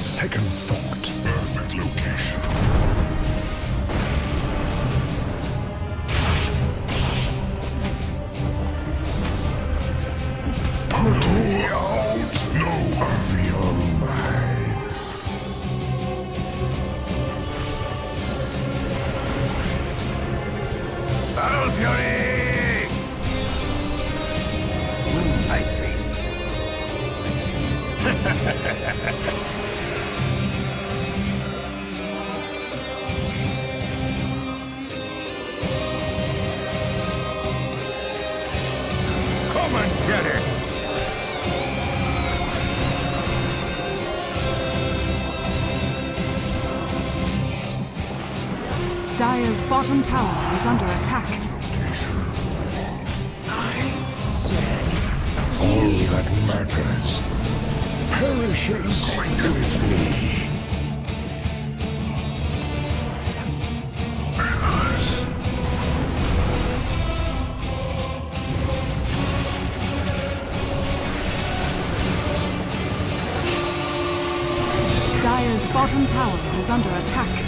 second thought. Dire's bottom tower is under attack. I said all that matters perishes with me. Dire's bottom tower is under attack.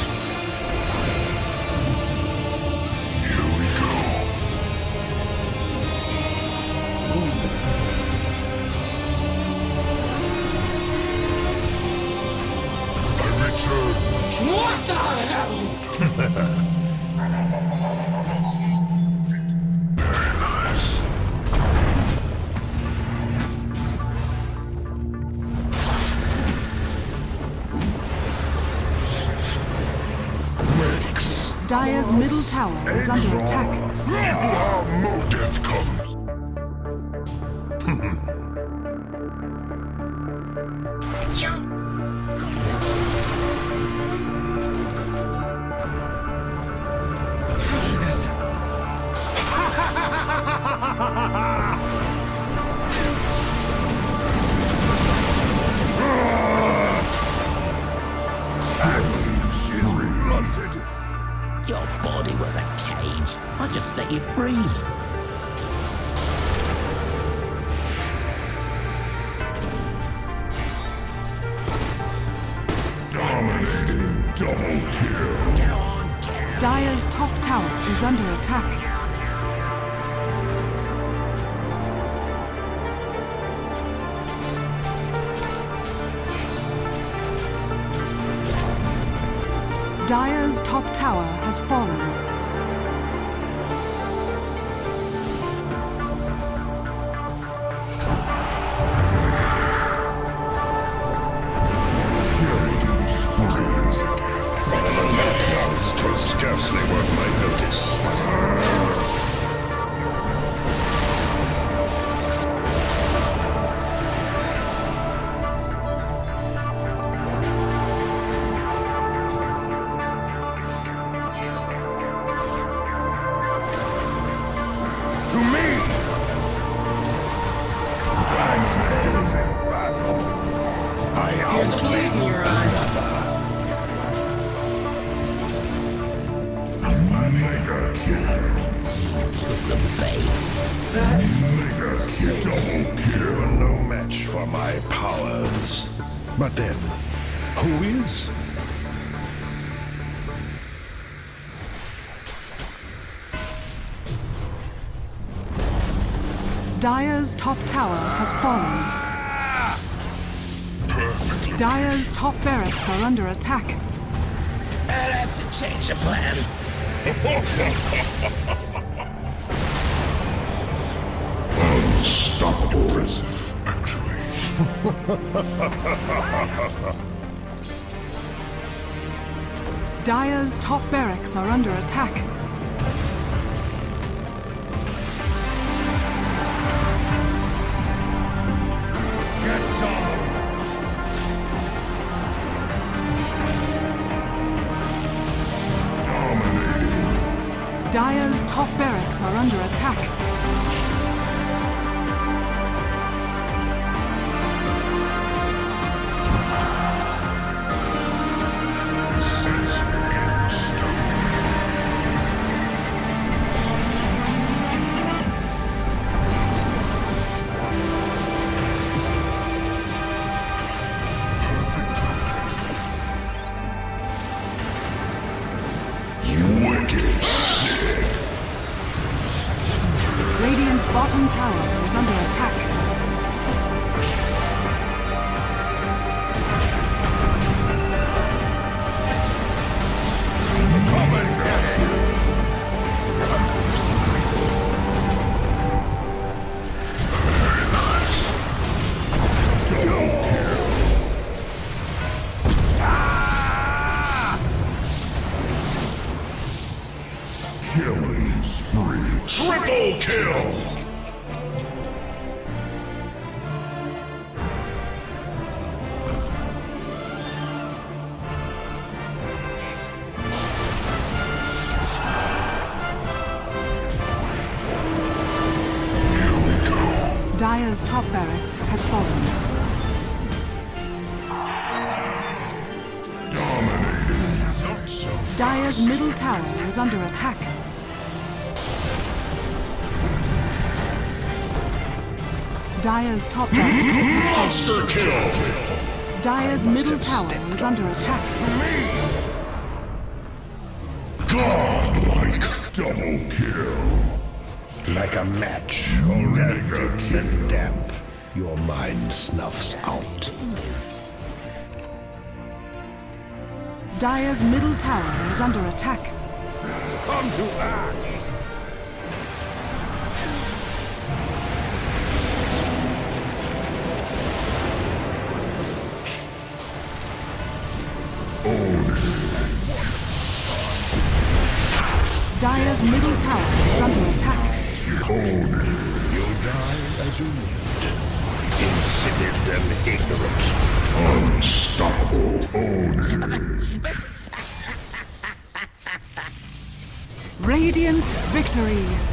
Hell? Very nice. Makes Dire's middle tower is under attack. How more death comes. just let you free. double kill. Dire's top tower is under attack. Dire's top tower has fallen. Took the bait. Mega kill. Double kill. No match for my powers. But then, who is? Dire's top tower has fallen. perfectly. Dire's top barracks are under attack. That's a change of plans. Unstoppable. Impressive, actually. Dire's top barracks are under attack. Get some! Dominating. Dire's top barracks are under attack. Triple kill. Dire's top barracks has fallen. Fast. Dire's middle tower is under attack. Dire's top has. Monster kill. Dire's middle tower is under attack. Godlike double kill. Like a match already and damp, your mind snuffs out. Dire's middle tower is under attack. Come to ash. Dire's middle tower is under attack. You'll die as you lived. Insipid and ignorant. Unstoppable Oni. Radiant victory.